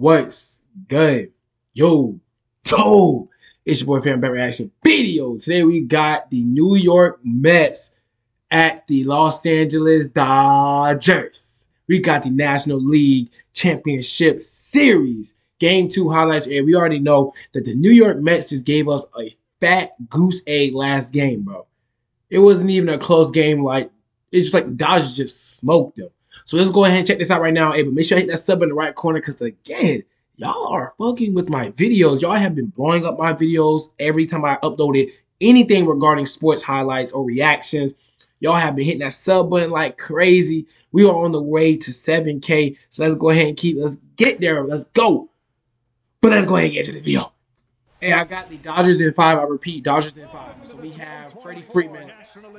What's good? Yo, it's your boy Fan Bet Reaction video. Today we got the New York Mets at the Los Angeles Dodgers. We got the National League Championship Series Game 2 highlights, and we already know that the New York Mets just gave us a fat goose egg last game, bro. It wasn't even a close game. Like, it's just like Dodgers just smoked them. So let's go ahead and check this out right now. Hey, but make sure you hit that sub in the right corner because, again, y'all are fucking with my videos. Y'all have been blowing up my videos every time I uploaded anything regarding sports highlights or reactions. Y'all have been hitting that sub button like crazy. We are on the way to 7K. So let's go ahead and keep, let's get there. Let's go. But let's go ahead and get to the video. Hey, I got the Dodgers in five. I repeat, Dodgers in five. So we have Freddie Freeman,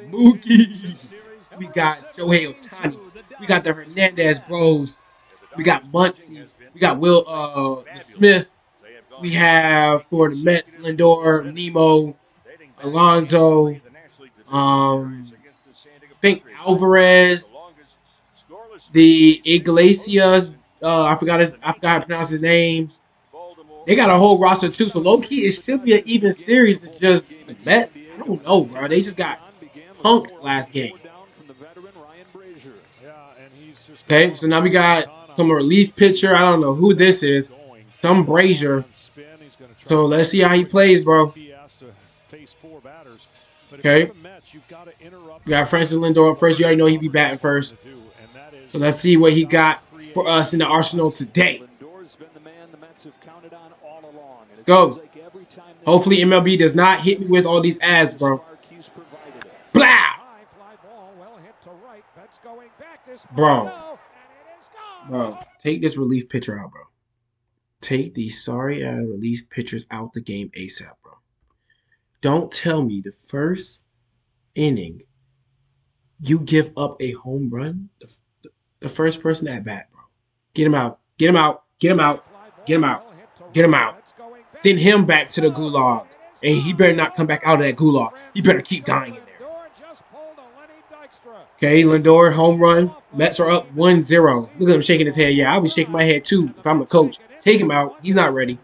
Mookie. We got Shohei Ohtani. We got the Hernandez Bros. We got Muncy. We got Will uh, Smith. We have for the Mets, Lindor, Nimmo, Alonso. Um, I think Alvarez. The Iglesias. Uh, I forgot his. I forgot how to pronounce his name. They got a whole roster too, so low key it should be an even series. It's just the Mets. I don't know, bro. They just got punked last game. Okay, so now we got some relief pitcher. I don't know who this is. Some Brasier. So let's see how he plays, bro. Okay. We got Francis Lindor first. You already know he'd be batting first. So let's see what he got for us in the arsenal today. Let's go. Hopefully MLB does not hit me with all these ads, bro. Blah! Bro. Bro, take this relief pitcher out, bro. Take these sorry ass relief pitchers out the game ASAP, bro. Don't tell me the first inning you give up a home run. The, the, the first person at bat, bro. Get him out. Get him out. Get him out. Get him out. Get him out. Send him back to the gulag. And he better not come back out of that gulag. He better keep dying in there. Okay, Lindor, home run. Mets are up 1-0. Look at him shaking his head. Yeah, I'll be shaking my head too if I'm a coach. Take him out. He's not ready.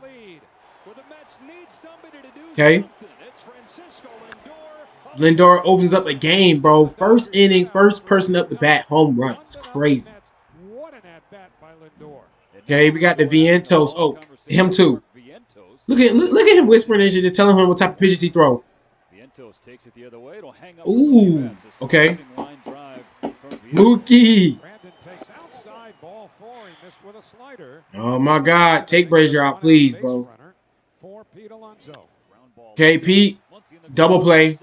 Okay. Lindor opens up the game, bro. First inning, first person up the bat, home run. It's crazy. Okay, we got the Vientos. Oh, him too. Look at look, look at him whispering and just telling him what type of pitches he throw. Ooh, okay. Mookie. Oh my God! Take Brasier out, please, bro. Okay, Pete. Double play.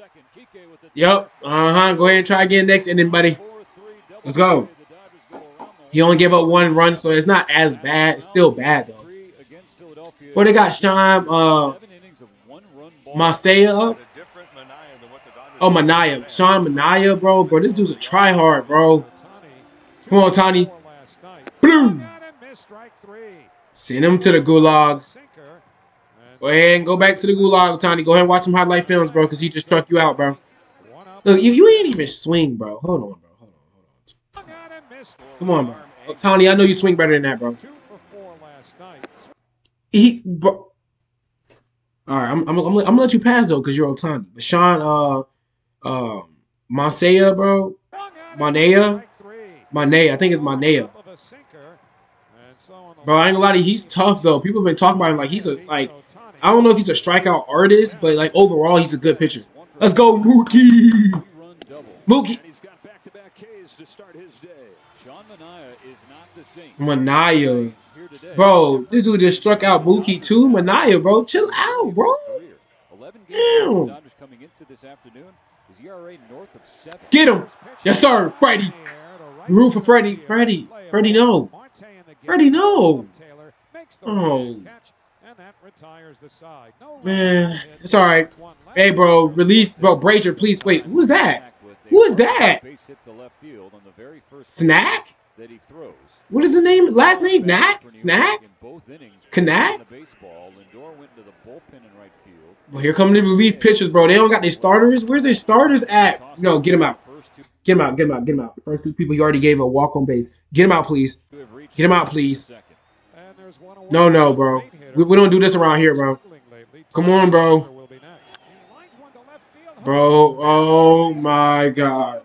Yep. Uh huh. Go ahead and try again next inning, buddy. Let's go. He only gave up one run, so it's not as bad. It's still bad though. Well, they got Sean uh, Mastea up. Oh, Manaea. Sean Manaea, bro. Bro, this dude's a try hard, bro. Come on, Tony. Boom. Send him to the gulag. Go ahead and go back to the gulag, Tony. Go ahead and watch some highlight films, bro, because he just struck you out, bro. Look, you, you ain't even swing, bro. Hold on, bro. Hold on, hold on. Come on, bro. Oh, Tony, I know you swing better than that, bro. He, bro. All right, I'm, I'm, I'm, I'm gonna let you pass though, cause you're Ohtani. But Sean, uh, uh, Masaya, bro, Manea, Manea, I think it's Manea. Bro, I ain't gonna lie to you, he's tough though. People have been talking about him like he's a like I don't know if he's a strikeout artist, but like overall he's a good pitcher. Let's go, Mookie. Mookie. Manaea. Bro, this dude just struck out Mookie too. Manaea, bro. Chill out, bro. Damn. Get him. Yes, sir. Freddie. Root for Freddie. Freddie. Freddie, no. Freddie, oh. no. Oh. Man, it's all right. Hey, bro, relief, bro, Brasier, please. Wait, who's that? Who is that? Snack? What is the name? Last name? Knack? Snack? Knack? Well, here come the relief pitchers, bro. They don't got their starters. Where's their starters at? No, get them out. Get him out. Get him out. Get him out. First two people he already gave a walk on base. Get him out, please. Get him out, please. No, no, bro. We, we don't do this around here, bro. Come on, bro. Bro, oh my God.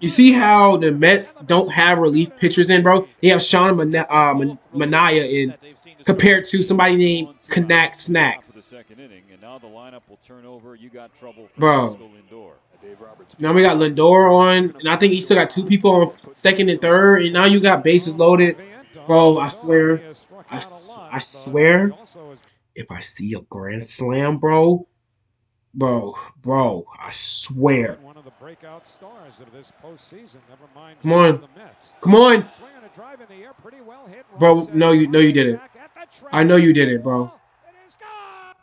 You see how the Mets don't have relief pitchers in, bro? They have Sean uh, Man- Mania in compared to somebody named Knack Snacks. Bro. Now we got Lindor on, and I think he still got two people on second and third, and now you got bases loaded. Bro, I swear, I, I swear, if I see a grand slam, bro, bro, bro, I swear. One of the breakout stars of this postseason. Never mind. Come on. Come on, drive in the air, pretty well hit. Bro, no, you- no, you didn't. Back at the track. I know you did it, bro. It is gone.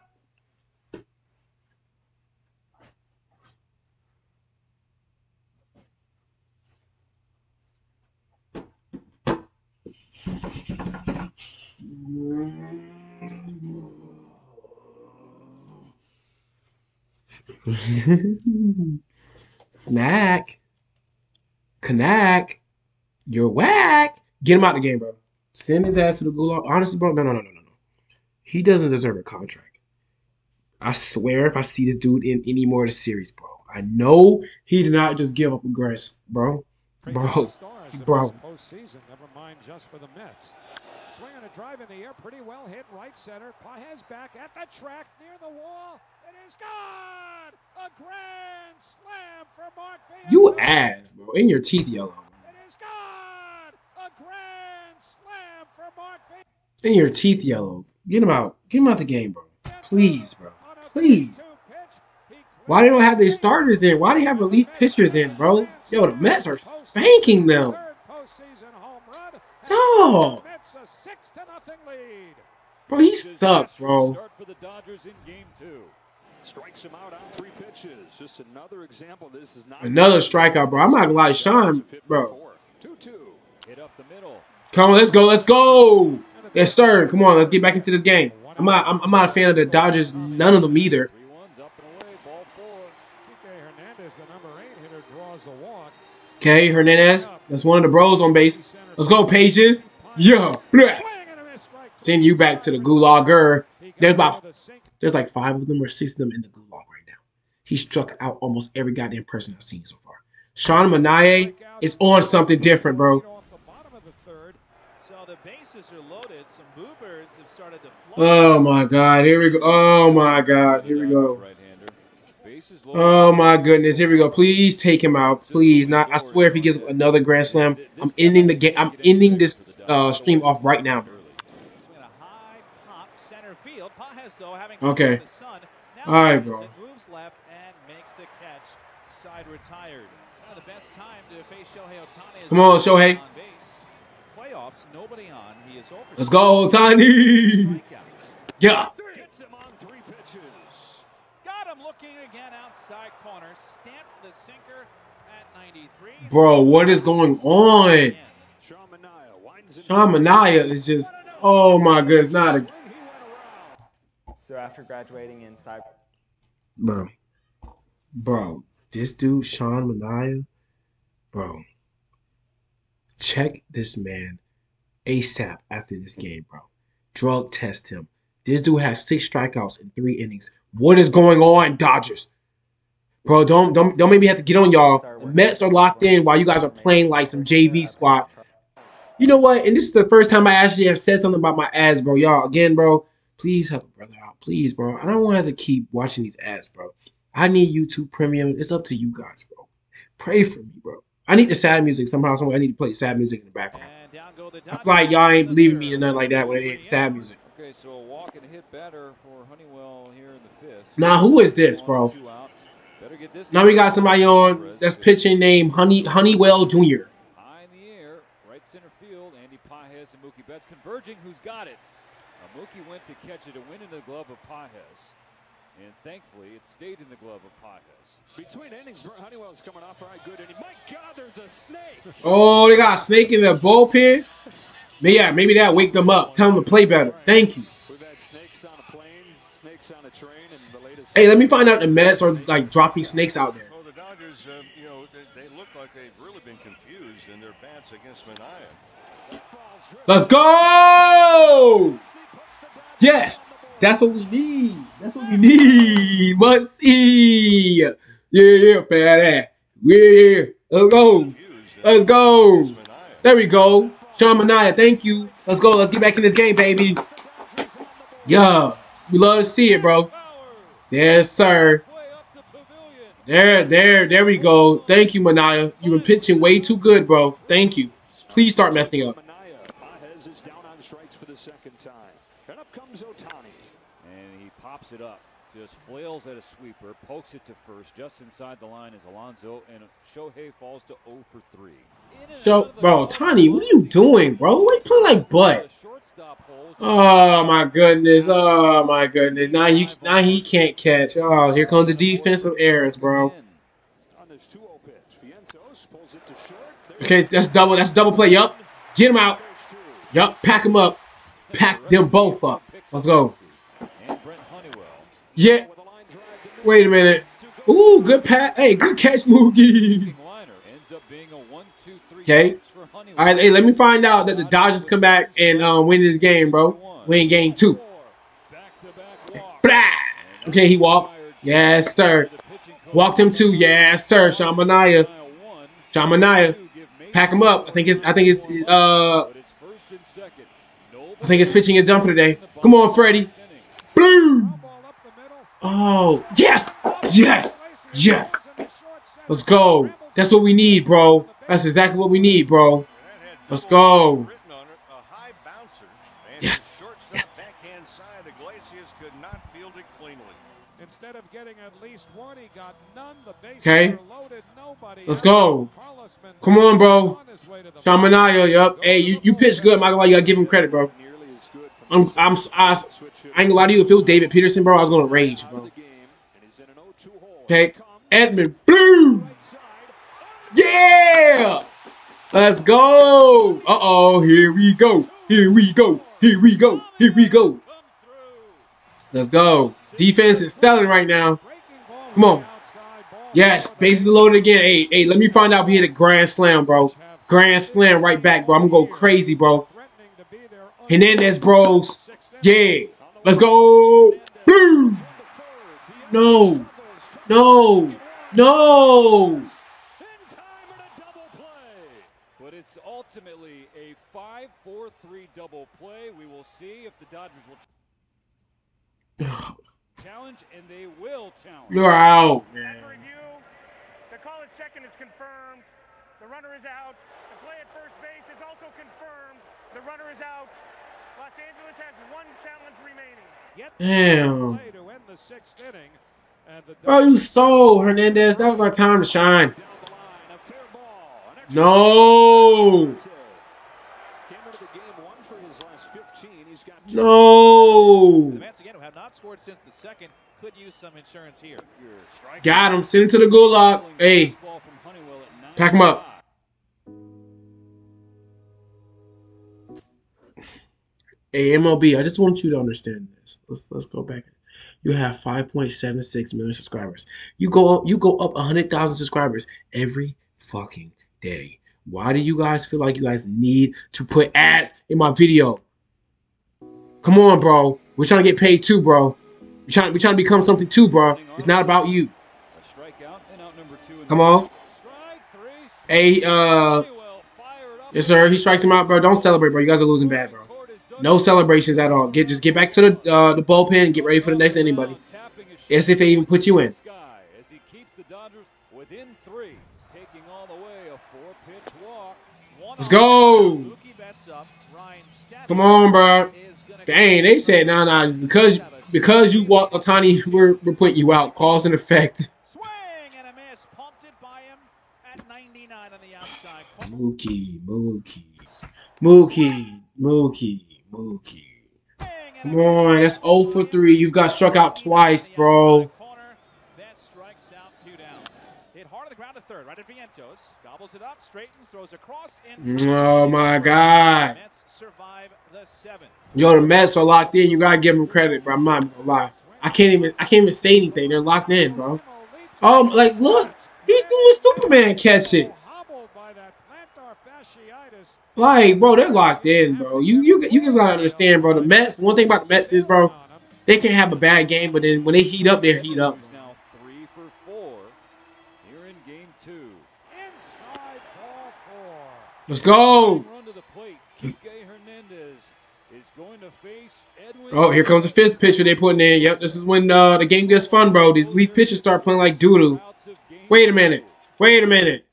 Knack, Knack, you're whack. Get him out of the game, bro. Send his ass to the gulag. Honestly, bro, no, no, no, no, no, no. He doesn't deserve a contract. I swear, if I see this dude in any more of the series, bro, I know he did not just give up a grass, bro. Bro, of bro. This postseason. Never mind just for the Mets. Swinging a drive in the air, pretty well hit. Right center. Pages back at the track near the wall. It is gone. A grand slam for Mark. You ass, bro. In your teeth, yellow. It is gone. A grand slam for Mark Villalobos. In your teeth, yellow. Get him out. Get him out the game, bro. Please, bro. Please. Why they don't have their starters in? Why do they have relief pitchers in, bro? Yo, the Mets are spanking them. Dog. Mets a six to nothing lead. Bro, he sucks, bro. Start for the Dodgers in game two. Strikes him out on three pitches. Just another example. This is not Another strikeout, bro. I'm not gonna lie, Sean, bro. 2-2. Hit up the middle. Come on, let's go, let's go. Yes, sir. Come on, let's get back into this game. I'm not, I'm, I'm not a fan of the Dodgers. None of them either. Three ones up and away. Ball four. Kike Hernandez, the number eight hitter, draws a walk. Okay, Hernandez. That's one of the bros on base. Let's go, Pages. Yeah. Blah. Swing and a miss, strike Send you back to the gulager. He There's about to the sink. there's like five of them or six of them in the gulag right now. He struck out almost every goddamn person I've seen so far. Sean Manaye is on something different, bro. Off the bottom of the third. So the bases are loaded. Some boo have started to fly. Oh my god, here we go. Oh my god, here we go. Right-hander. Bases loaded. Oh my goodness, here we go. Please take him out. Please, not. I swear, if he gets another grand slam, I'm ending the game. I'm ending this uh, stream off right now. Swing a high pop center field. Pages though having Okay. the sun. Now All right, bro. moves left and makes the catch. Side retired. One of the best time to face Shohei Ohtani. is Come on, Shohei. On base. Playoffs, nobody on. He is over. Let's go, Tiny. Yeah. Hits him on three pitches. Got him looking again outside corner. Stamped the sinker at 93. Bro, what is going on? Sean Manaea. Sean Manaea is just. Oh my goodness, not a. He went around. So after graduating in cyber Bro. Bro, this dude, Sean Manaea, bro. Check this man ASAP after this game, bro. Drug test him. This dude has six strikeouts in three innings. What is going on, Dodgers? Bro, don't don't don't make me have to get on y'all. The Mets are locked in while you guys are playing like some JV squad. You know what? And this is the first time I actually have said something about my ads, bro. Y'all, again, bro, please help a brother. Please, bro. I don't want to have to keep watching these ads, bro. I need YouTube Premium. It's up to you guys, bro. Pray for me, bro. I need the sad music somehow, somewhere. I need to play sad music in the background. And down go the I feel like y'all ain't Dodgers. believing me or nothing like that when it ain't sad music. Okay, so a walk and a hit batter for Honeywell here in the fifth. Now, who is this, bro? One, two out. Better get this Now we got somebody on that's pitching named Honey Honeywell Jr. High in the air, right center field. Andy Pages and Mookie Betts converging. Who's got it? Now, Mookie went to catch it. It went in the glove of Pages. And thankfully, it stayed in the glove of Pages. Between innings, Honeywell's coming off right good, and he, my God, there's a snake. Oh, they got a snake in the bullpen. Maybe, yeah, maybe that wake them up. Tell them to play better. Thank you. We've had snakes on a plane, snakes on a train, and the latest. Hey, let me find out the Mets are like dropping snakes out there. Well, the Dodgers, um, you know, they, they look like they've really been confused in their bats against Let's go! Yes, that's what we need. That's what we need. Must see. Yeah, yeah, badass. Yeah, let's go. Let's go. There we go. Sean Manaea, thank you. Let's go. Let's get back in this game, baby. Yeah, we love to see it, bro. Yes, sir. There, there, there we go. Thank you, Manaea. You've been pitching way too good, bro. Thank you. Please start messing up. Pages is down on strikes for the second time. And up comes Ohtani. And he pops it up. Just flails at a sweeper, pokes it to first. Just inside the line is Alonso, and Shohei falls to 0 for 3. So, bro, Tony, what are you doing, bro? Why you playing like butt? Oh my goodness! Oh my goodness! Now he now he can't catch. Oh, here comes the defensive errors, bro. On this 2-0 pitch, Vientos pulls it to short. Okay, that's double. That's double play. Yup, get him out. Yup, pack him up. Pack them both up. Let's go. Yeah. Wait a minute. Ooh, good pat. Hey, good catch, Mookie. Okay. All right, hey, let me find out that the Dodgers come back and uh, win this game, bro. Win game two. Blah. Okay, he walked. Yes, sir. Walked him too. Yes, sir. Sean Manaea. Pack him up. I think it's. I think it's. Uh. I think his pitching is done for today. Come on, Freddie. Boom. Oh, yes, yes, yes. Let's go. That's what we need, bro. That's exactly what we need, bro. Let's go. Yes. yes. Instead of getting at least one, he got none. The Okay. loaded, nobody Let's go. Come on, bro. Manaea, yup. Hey, you, you pitched good. Michael, you gotta give him credit, bro. Nearly as good from I'm, I'm, I, I ain't gonna lie to you. If it was David Peterson, bro, I was gonna rage, bro. and he's in an 0-2 hole. Okay, Edman, boom. Yeah! Let's go! Uh-oh, here we go. Here we go. Here we go. Here we go. Let's go. Defense is stellar right now. Come on. Yes, bases loaded again. Hey, hey, let me find out if he hit a grand slam, bro. Grand slam right back, bro. I'm gonna go crazy, bro. threatening to be their own Hernandez, bros. Yeah. Let's go. Boom. No. No. No. In time and a double play. But it's ultimately a 5-4-3 double play. We will see if the Dodgers will challenge, and they will challenge. You're out, man. The call at second is confirmed. The runner is out. The play at first base is also confirmed. The runner is out. Los Angeles has one challenge remaining. Damn. play to end the sixth inning. And the Bro, you Dodgers- stole Hernandez. That was our time to shine. Down the line, a fair ball. An extra No. base. Came into the game one for his last 15. He's got No. Mets again, who have not scored since the second, could use some insurance here. Got him. Send him to the gulag. Hey, Baseball from Honeywell at nine pack him up. Hey, MLB, I just want you to understand this. Let's let's go back. You have 5.76 million subscribers. You go up, you go up 100,000 subscribers every fucking day. Why do you guys feel like you guys need to put ads in my video? Come on, bro. We're trying to get paid too, bro. We're trying, we're trying to become something too, bro. It's not about you. Come on. Hey, uh, yes, sir. He strikes him out, bro. Don't celebrate, bro. You guys are losing bad, bro. No celebrations at all. Get just get back to the uh, the bullpen get ready for the next inning, buddy. As if they even put you in. Let's go. Come on, bro. Dang, they said nah, nah. Because because you walk Ohtani, we're we're putting you out. Cause and effect. Swing and a miss. Pumped it by him at 99 on the outside. Mookie, Mookie, Mookie, Mookie, Mookie. Come on, that's 0 for 3. You've got struck out twice, bro. That strikes out two down. Hit hard on the ground to third, right at Vientos. Gobbles it up, straightens, throws across. And Oh my God. Mets survive the seventh. Yo, the Mets are locked in. You gotta give them credit, bro. I'm not gonna lie. I can't even I can't even say anything. They're locked in, bro. Oh, like look, he's doing Superman catches. Hobbled by that plantar fasciitis. Like, bro, they're locked in, bro. You you you guys gotta understand, bro. The Mets. One thing about the Mets is, bro, they can have a bad game, but then when they heat up, they heat up. Now three for four here in game two. Inside ball four. Let's go. Run to the plate. Kike Hernandez is going to face Edwin. Oh, here comes the fifth pitcher they're putting in. Yep, this is when uh, the game gets fun, bro. The Leaf pitchers start playing like doo-doo. Game Wait a minute. Wait a minute.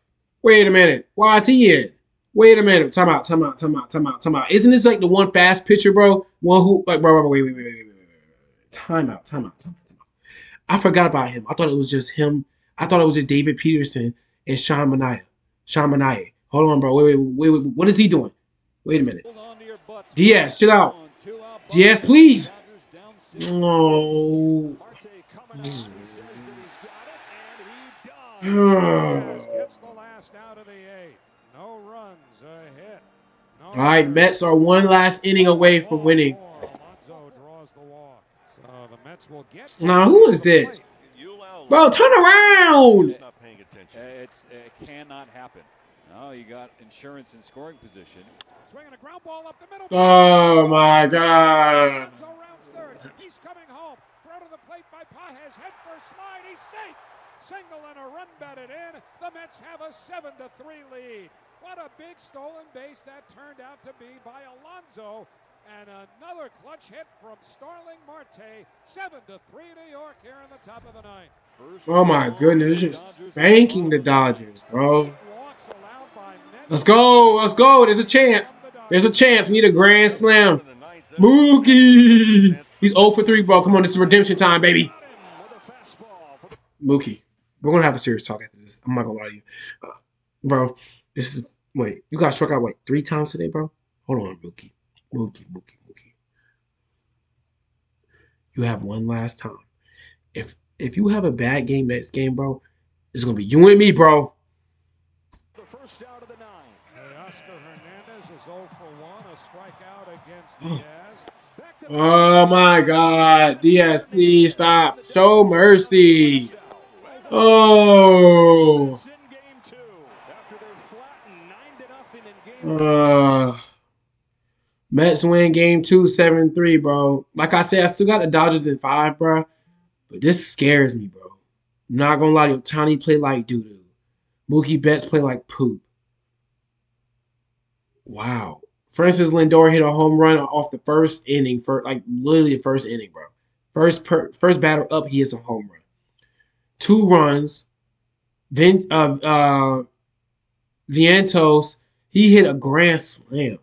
Wait a minute. Why is he in? Wait a minute. Time out. Time out. Time out. Time out. Time out. Isn't this like the one fast pitcher, bro? One who like bro, bro, wait, wait, wait, wait, wait, wait, wait. Time out. Time out. Time out. I forgot about him. I thought it was just him. I thought it was just David Peterson and Sean Mania. Sean Mania. Hold on, bro. Wait, wait, wait, wait. What is he doing? Wait a minute. Diaz, chill out. Diaz, please. Six. Oh. Marte coming out. He says that he's got it, and he does. Diaz gets the last out of the eighth. No runs, a hit. No All right. Mets are one last inning away from winning. Alonso draws the walk. So the Mets will get Now, who is this? Bro, turn around. not paying attention. Uh, It's, it cannot happen. Now you got insurance in scoring position. Swinging a ground ball up the middle. Oh my god. Alonso rounds third. He's coming home. Throw to the plate by Pages. Head first slide. He's safe. Single and a run batted in. The Mets have a 7 to 3 lead. What a big stolen base that turned out to be by Alonso. And another clutch hit from Starling Marte. 7 to 3 New York here in the top of the ninth. Oh my goodness, just spanking the Dodgers, bro. Eight walks allowed by Mendoza. Let's go, let's go. There's a chance. There's a chance. We need a grand slam. In the ninth, Mookie. He's 0 for 3, bro. Come on, this is redemption time, baby. Got him with a fastball. Mookie. We're gonna have a serious talk after this. I'm not gonna lie to you. Uh, bro, this is wait, you got struck out wait three times today, bro? Hold on, Mookie. Mookie, Mookie, Mookie. You have one last time. If if you have a bad game next game, bro, it's gonna be you and me, bro. The first out of the nine. Oscar Hernandez is 0 for 1. A strikeout against Oh. Diaz. Oh my god. Diaz, please stop. Show mercy. Oh. To Uh, Mets win game two, 7 3, bro. Like I said, I still got the Dodgers in five, bro. But this scares me, bro. I'm not gonna lie to. Tony play like doo doo. Mookie Betts play like poop. Wow. Francis Lindor hit a home run off the first inning, for like literally the first inning, bro. First per, first batter up, he hits a home run. Two runs. Vin, uh, uh, Vientos, he hit a grand slam.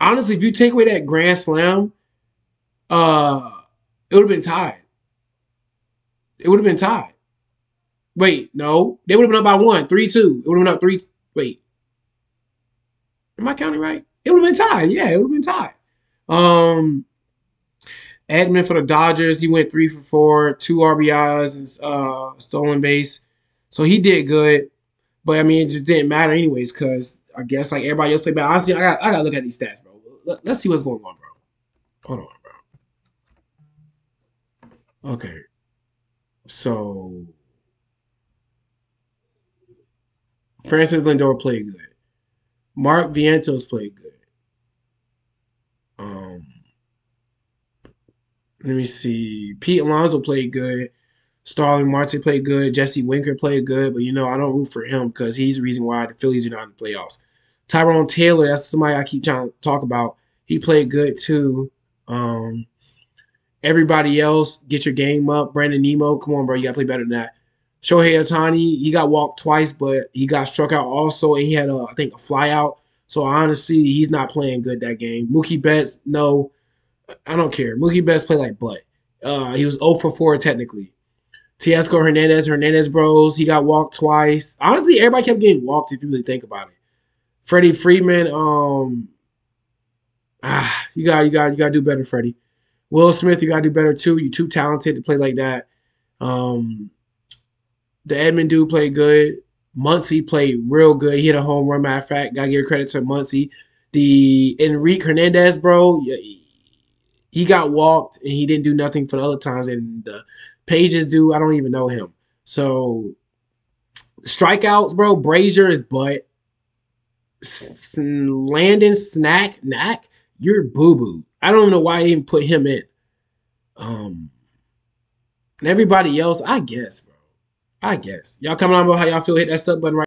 Honestly, if you take away that grand slam, uh, it would have been tied. It would have been tied. Wait, no, they would have been up by one, three two. It would have been up three. Wait, am I counting right? It would have been tied. Yeah, it would have been tied. Um, Edman for the Dodgers, he went three for four, two RBIs and uh stolen base, so he did good. But I mean, it just didn't matter anyways, because I guess like everybody else played bad. Honestly, I got I gotta look at these stats, bro. Let, let's see what's going on, bro. Hold on, bro. Okay. So Francis Lindor played good. Mark Vientos played good. Um let me see. Pete Alonso played good. Starling Marte played good. Jesse Winker played good, but you know, I don't root for him because he's the reason why the Phillies are not in the playoffs. Tyrone Taylor, that's somebody I keep trying to talk about. He played good too. Um, everybody else, get your game up. Brandon Nimmo, come on, bro, you gotta play better than that. Shohei Ohtani, he got walked twice, but he got struck out also, and he had a, I think, a fly out. So honestly, he's not playing good that game. Mookie Betts, no, I don't care. Mookie Betts played like butt. Uh, he was 0 for 4 technically. Teoscar Hernandez, Hernandez Bros, he got walked twice. Honestly, everybody kept getting walked if you really think about it. Freddie Freeman, um, ah, you got you got you got to do better, Freddie. Will Smith, you got to do better too. You're too talented to play like that. Um, the Edman dude played good. Muncy played real good. He hit a home run. Matter of fact, gotta give credit to Muncy. The Enrique Hernandez, bro, he got walked and he didn't do nothing for the other times. And the Pages do, I don't even know him. So strikeouts, bro. Brasier is butt. S- Landon Snack Knack, you're boo boo. I don't know why I didn't put him in. Um, and everybody else, I guess, bro. I guess. Y'all comment on about how y'all feel. Hit that sub button right.